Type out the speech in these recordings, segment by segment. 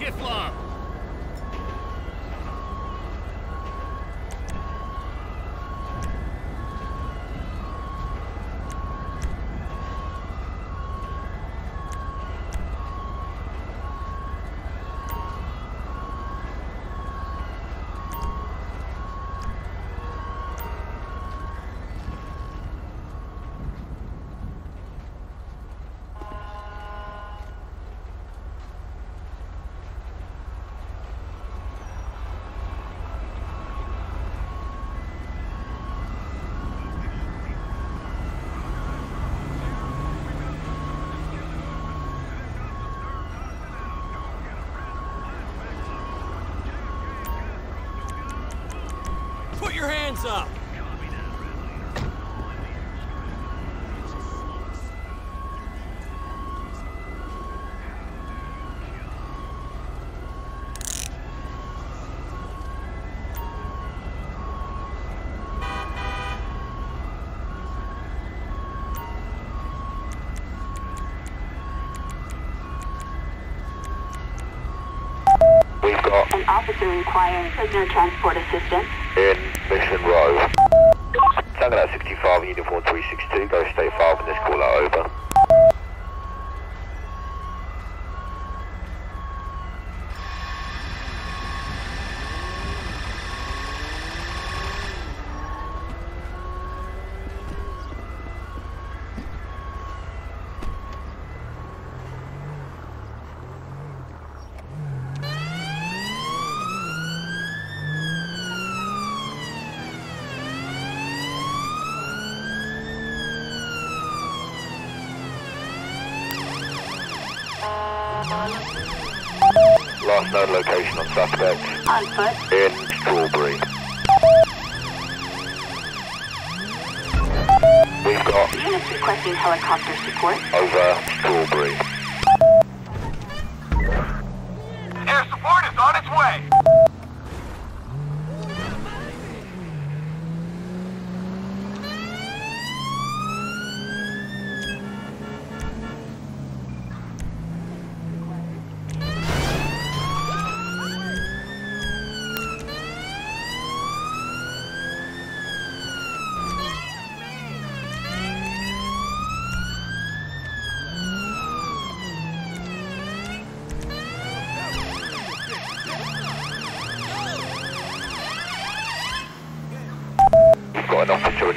shift log. Put your hands up! We've got An officer requiring prisoner transport assistance. in Mission Row. Tango out 65 uniform 362, go state 5 and this call over. Known location on suspect On foot. in Strawberry. We've got Units requesting helicopter support. over Strawberry.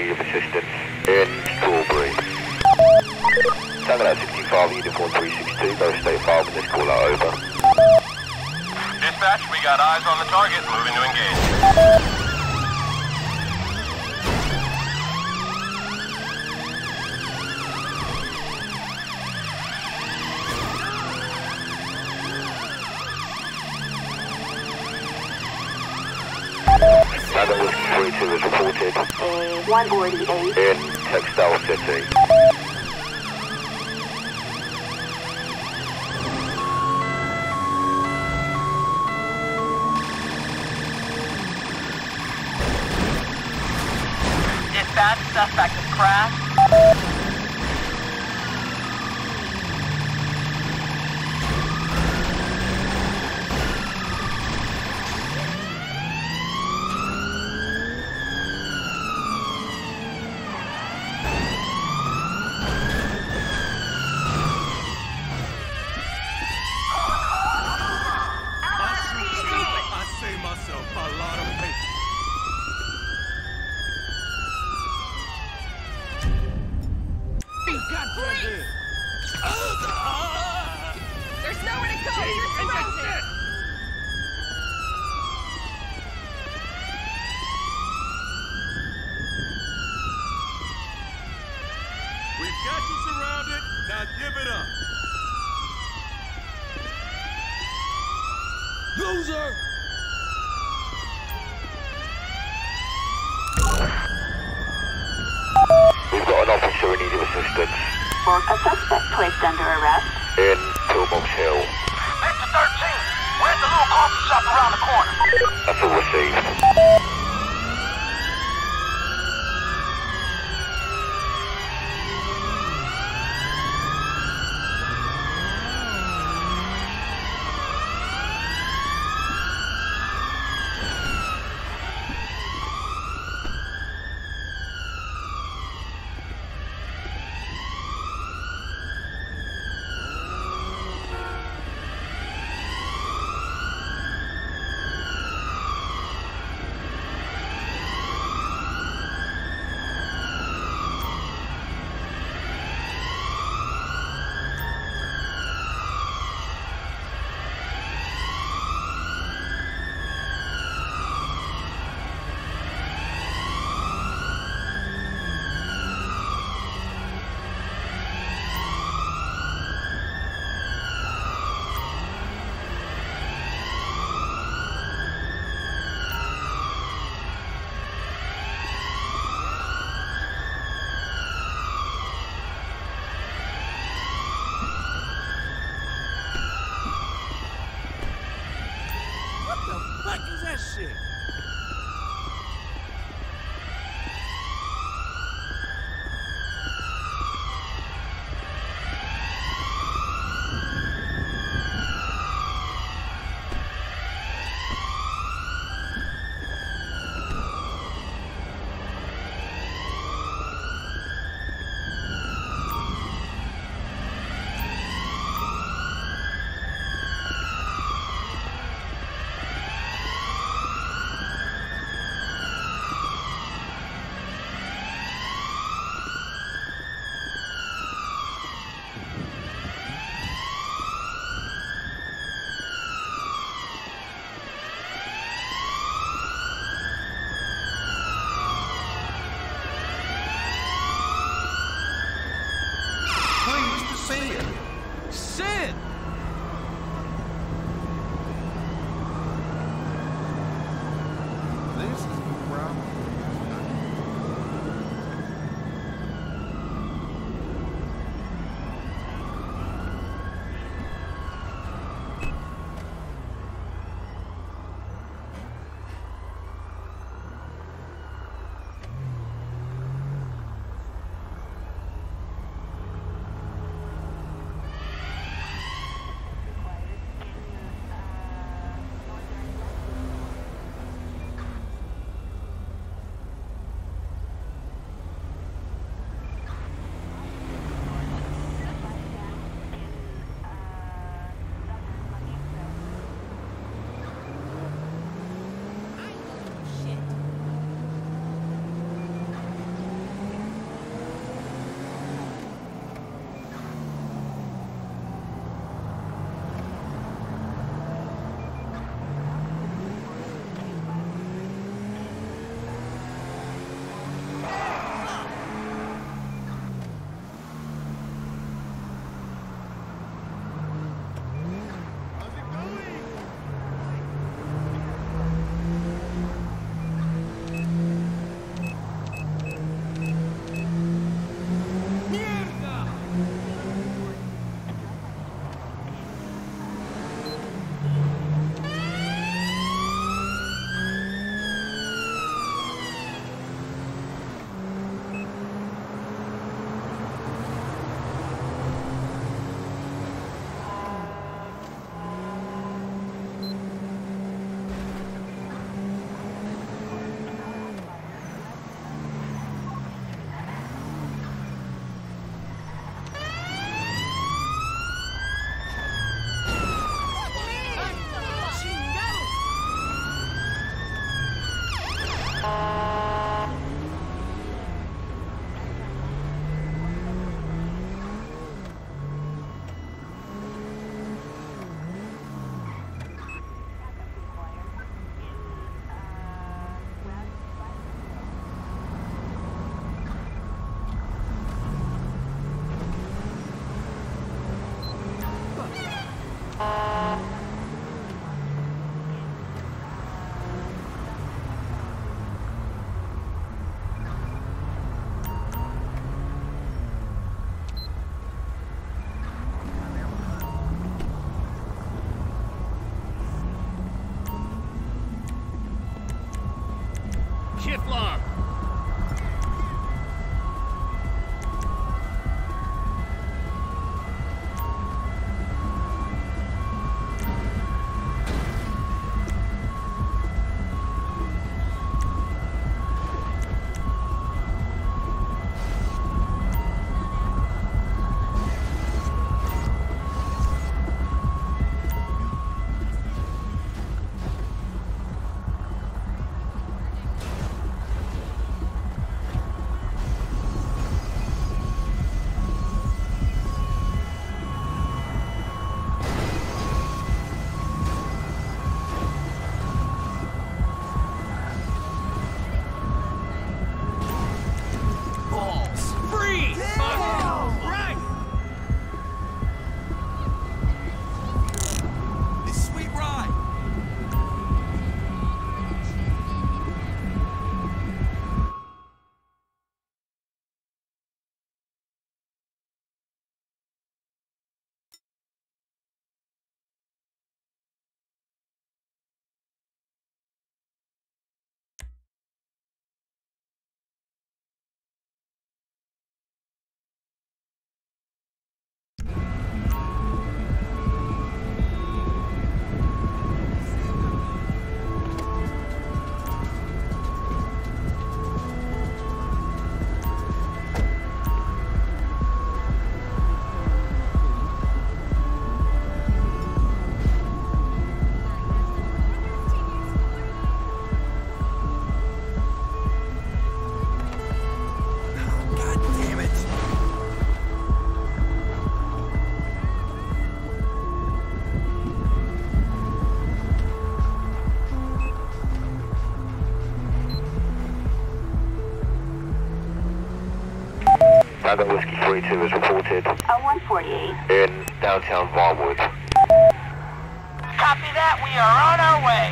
Need of assistance in Strawberry. Tango out 65 uniform 362, go state 5 and this call out over. Dispatch, we got eyes on the target. Moving to engage. Tango Whiskey 32 is reported A 148. in Textile City. Dispatch, suspect has crashed. I save myself a lot of patience. There's nowhere to go. You're surrounded. We've got you surrounded. Now give it up. Loser! We've got an officer in assistance For a suspect placed under arrest. in Pillbox Hill. Victor 13, we're at the little coffee shop around the corner. That's all received. Tango Whiskey 32 is reported A 148. in downtown Vinewood. Copy that. We are on our way.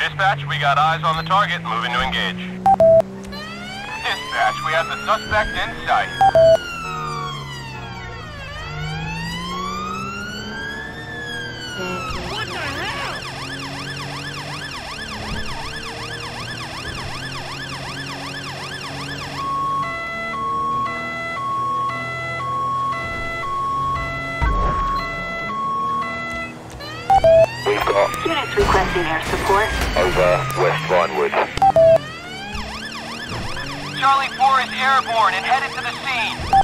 Dispatch, we got eyes on the target, moving to engage. Dispatch, we have the suspect in sight. What the hell? We've got Units requesting air support. over West Vinewood. Charlie 4 is airborne and headed to the scene.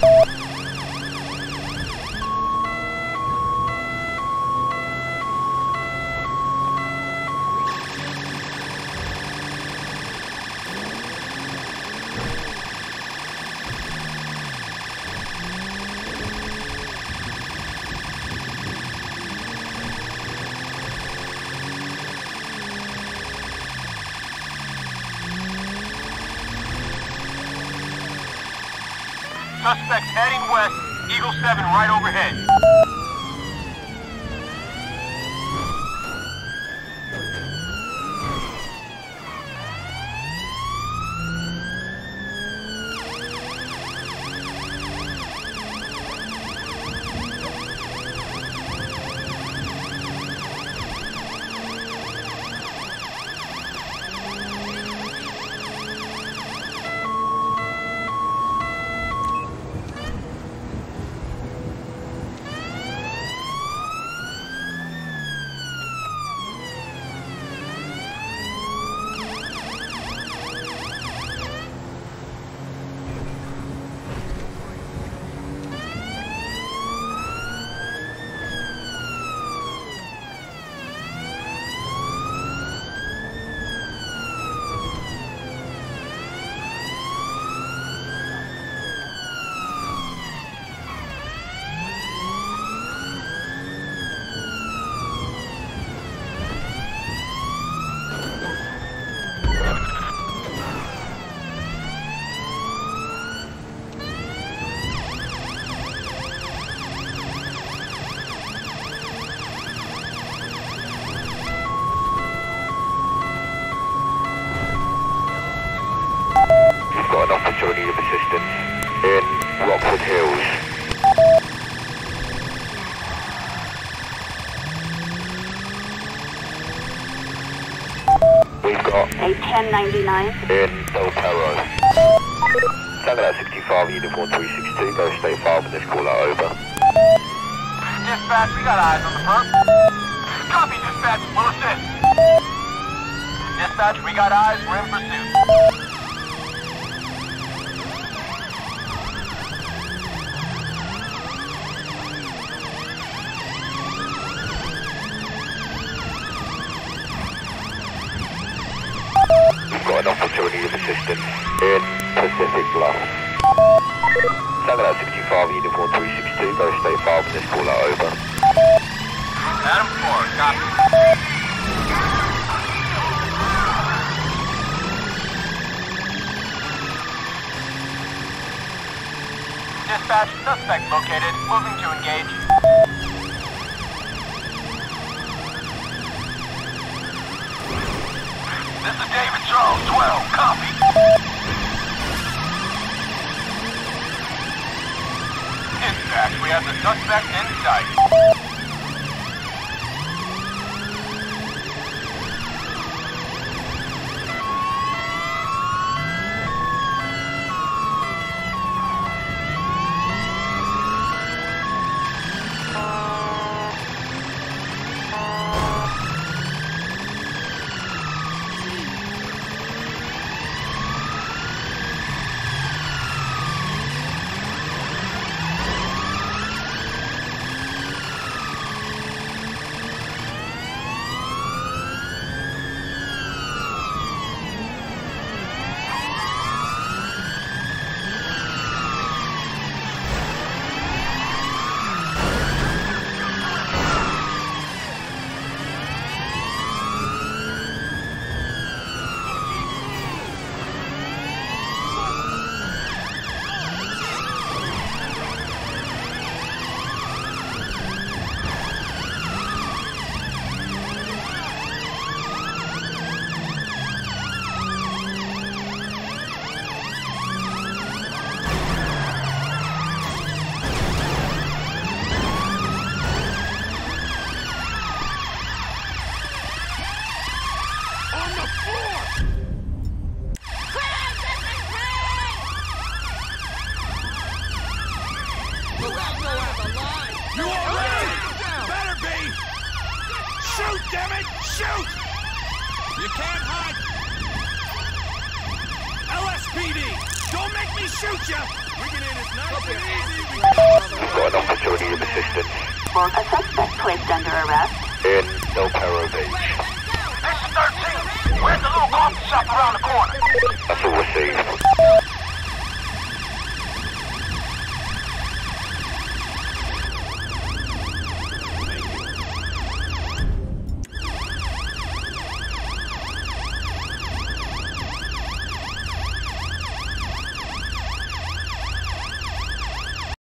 Suspects heading west, Eagle 7 right overhead. We've got an officer in need of assistance in Rockford Hills. We've got A 1099. in Del Perro. Tango 65, Uniform 362, go stay 5 in this call out over. Dispatch, we got eyes on the front. Copy, dispatch. We'll assist. Dispatch, we got eyes. We're in pursuit. We've got an need of assistance in Pacific Bluff. Tango 65, Uniform 362, go stay 5 in this call out over. Adam 4, copy. Dispatch, suspect located. Moving to engage. This is David 12. Copy. Dispatch, we have the suspect in sight. Don't make me shoot you! We get in as nice and easy. We've got an opportunity of assistance A suspect placed under arrest. in Del Perro Beach. Section 13! Where's the little coffee shop around the corner? That's all received.